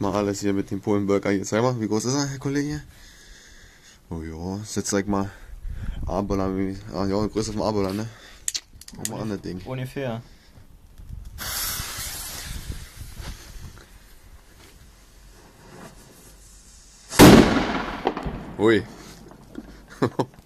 Mal alles hier mit dem Polenburger hier. Sag mal, wie groß ist er, Herr Kollege? Oh ja, jetzt zeig mal. Abola, ah ja, größer vom Abola, ne? Oh Guck mal an, das Ding. Ungefähr. Ui.